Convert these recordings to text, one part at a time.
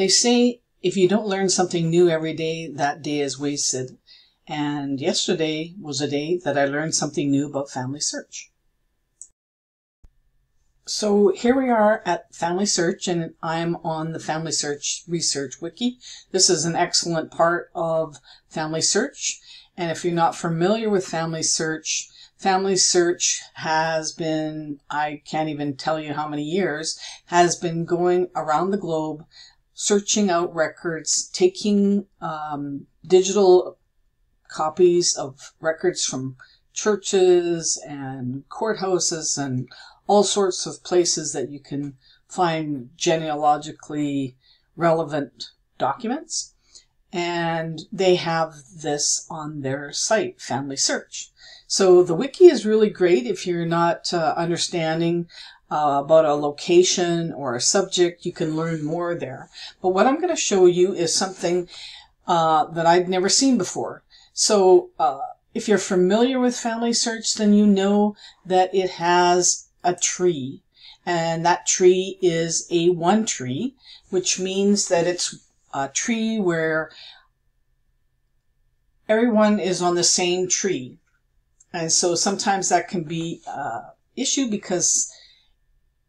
They say if you don't learn something new every day, that day is wasted. And yesterday was a day that I learned something new about Family Search. So here we are at Family Search and I'm on the Family Search Research Wiki. This is an excellent part of Family Search. And if you're not familiar with Family Search, Family Search has been, I can't even tell you how many years, has been going around the globe searching out records, taking um, digital copies of records from churches and courthouses and all sorts of places that you can find genealogically relevant documents. And they have this on their site, Family Search. So the wiki is really great if you're not uh, understanding uh, about a location or a subject, you can learn more there. But what I'm going to show you is something uh, that I've never seen before. So uh, if you're familiar with Family Search, then you know that it has a tree. And that tree is a one tree, which means that it's a tree where everyone is on the same tree. And so sometimes that can be an issue because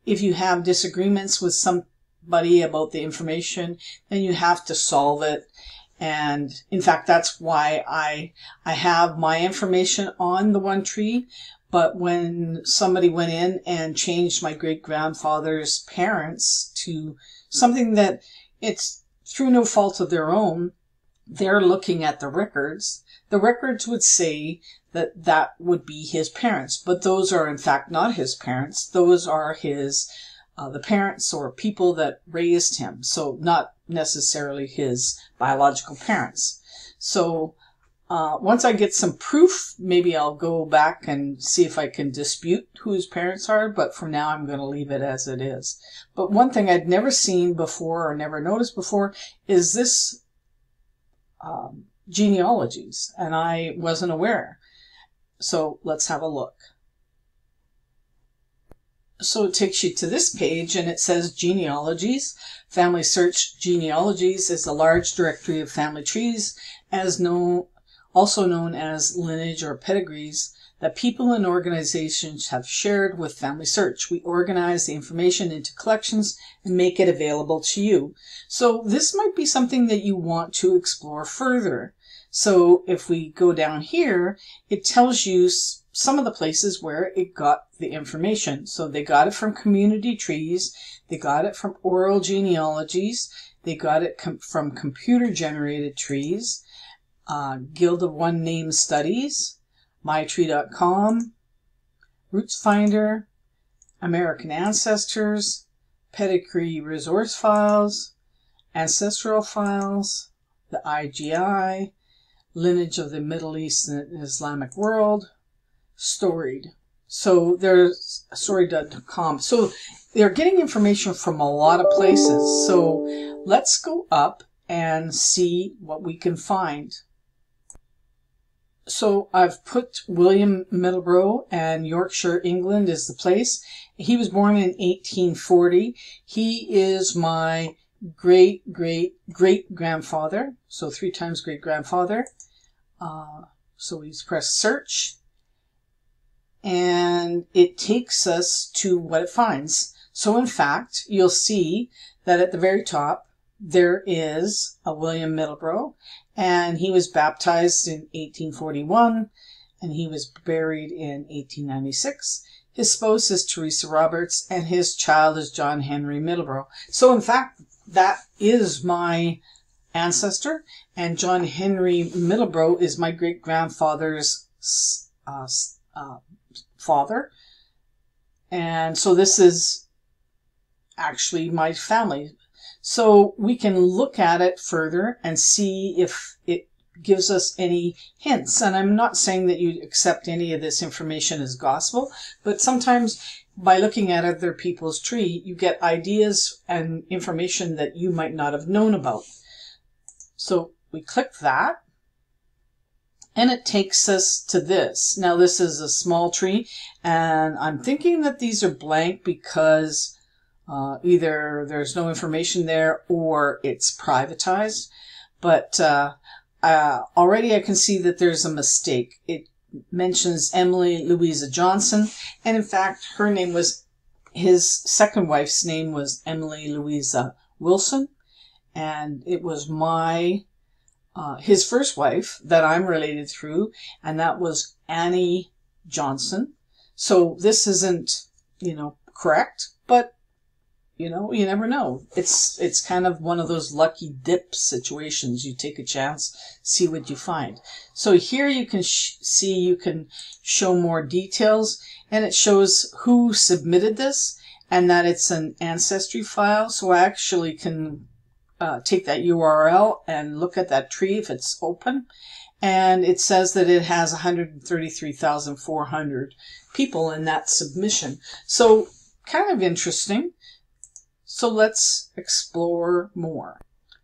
if you have disagreements with somebody about the information, then you have to solve it. And in fact, that's why I, I have my information on the one tree. But when somebody went in and changed my great grandfather's parents to something that it's through no fault of their own, they're looking at the records. The records would say that that would be his parents, but those are in fact not his parents. Those are his, uh, the parents or people that raised him. So not necessarily his biological parents. So, uh, once I get some proof, maybe I'll go back and see if I can dispute who his parents are, but for now I'm going to leave it as it is. But one thing I'd never seen before or never noticed before is this um, genealogies, and I wasn't aware. So let's have a look. So it takes you to this page and it says genealogies. Family Search Genealogies is a large directory of family trees as known, also known as lineage or pedigrees that people and organizations have shared with Family Search. We organize the information into collections and make it available to you. So this might be something that you want to explore further. So if we go down here, it tells you some of the places where it got the information. So they got it from community trees, they got it from oral genealogies, they got it com from computer generated trees, uh, Guild of One Name Studies, mytree.com, RootsFinder, American Ancestors, Pedigree Resource Files, Ancestral Files, the IGI, lineage of the Middle East and Islamic world, storied. So there's storied.com. So they're getting information from a lot of places. So let's go up and see what we can find. So I've put William Middlebrough and Yorkshire, England is the place. He was born in 1840. He is my great, great, great grandfather. So three times great grandfather. Uh, so we press search and it takes us to what it finds. So in fact, you'll see that at the very top, there is a William Middlebrough and he was baptized in 1841 and he was buried in 1896. His spouse is Teresa Roberts and his child is John Henry Middlebrough. So in fact, that is my ancestor, and John Henry Middlebrough is my great grandfather's uh, uh, father. And so this is actually my family. So we can look at it further and see if it gives us any hints. And I'm not saying that you accept any of this information as gospel, but sometimes by looking at other people's tree, you get ideas and information that you might not have known about. So we click that and it takes us to this. Now this is a small tree and I'm thinking that these are blank because Uh, either there's no information there or it's privatized. But uh, uh, already I can see that there's a mistake. It mentions Emily Louisa Johnson, and in fact, her name was his second wife's name was Emily Louisa Wilson, and it was my uh, his first wife that I'm related through, and that was Annie Johnson. So this isn't, you know, correct, but you know, you never know. It's it's kind of one of those lucky dip situations. You take a chance, see what you find. So here you can see you can show more details, and it shows who submitted this and that it's an ancestry file. So I actually can uh, take that URL and look at that tree if it's open. And it says that it has 133,400 people in that submission. So kind of interesting. So let's explore more.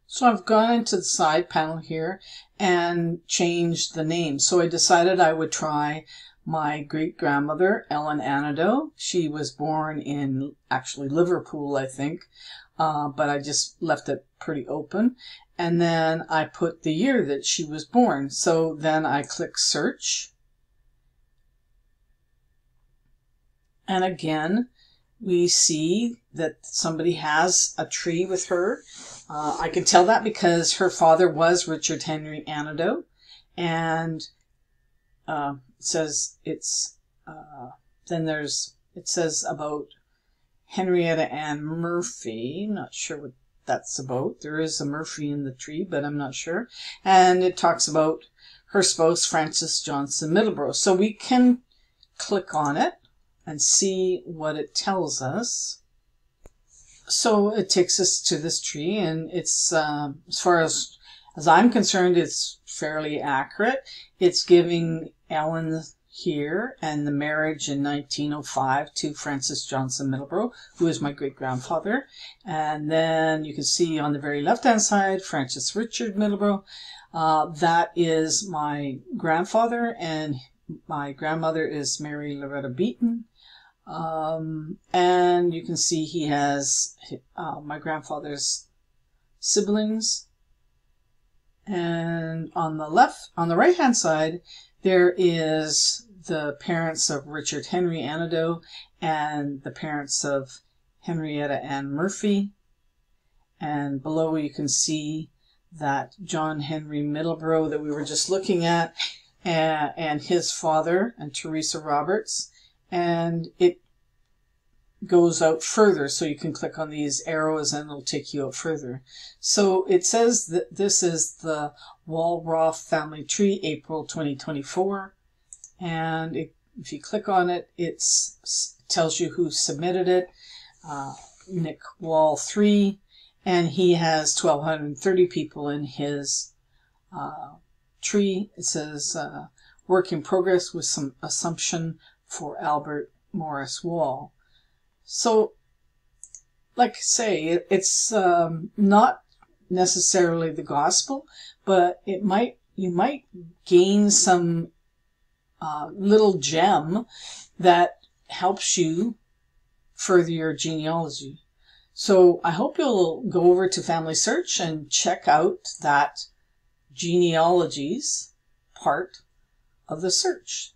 So I've gone into the side panel here and changed the name. So I decided I would try my great grandmother, Ellen Anadow. She was born in actually Liverpool, I think, uh, but I just left it pretty open. And then I put the year that she was born. So then I click search. And again, we see that somebody has a tree with her. Uh, I can tell that because her father was Richard Henry Anadow, and uh, it says it's uh, then there's it says about Henrietta Ann Murphy. Not sure what that's about. There is a Murphy in the tree, but I'm not sure. And it talks about her spouse Francis Johnson Middlebrough. So we can click on it and see what it tells us. So it takes us to this tree and it's, um, as far as, as I'm concerned, it's fairly accurate. It's giving Ellen here and the marriage in 1905 to Francis Johnson Middlebrough, who is my great grandfather. And then you can see on the very left hand side, Francis Richard Middlebrough. Uh, that is my grandfather, and my grandmother is Mary Loretta Beaton. Um, and you can see he has uh, my grandfather's siblings. And on the left, on the right hand side, there is the parents of Richard Henry Anadow and the parents of Henrietta Ann Murphy. And below you can see that John Henry Middlebrough that we were just looking at and, and his father and Teresa Roberts and it goes out further. So you can click on these arrows and it'll take you out further. So it says that this is the Walroth family tree, April 2024. And it, if you click on it, it tells you who submitted it. Uh, Nick Wall 3. And he has 1,230 people in his uh, tree. It says uh, work in progress with some assumption for Albert Morris Wall. So, like I say, it's um, not necessarily the gospel, but it might you might gain some uh, little gem that helps you further your genealogy. So I hope you'll go over to Family Search and check out that genealogies part of the search.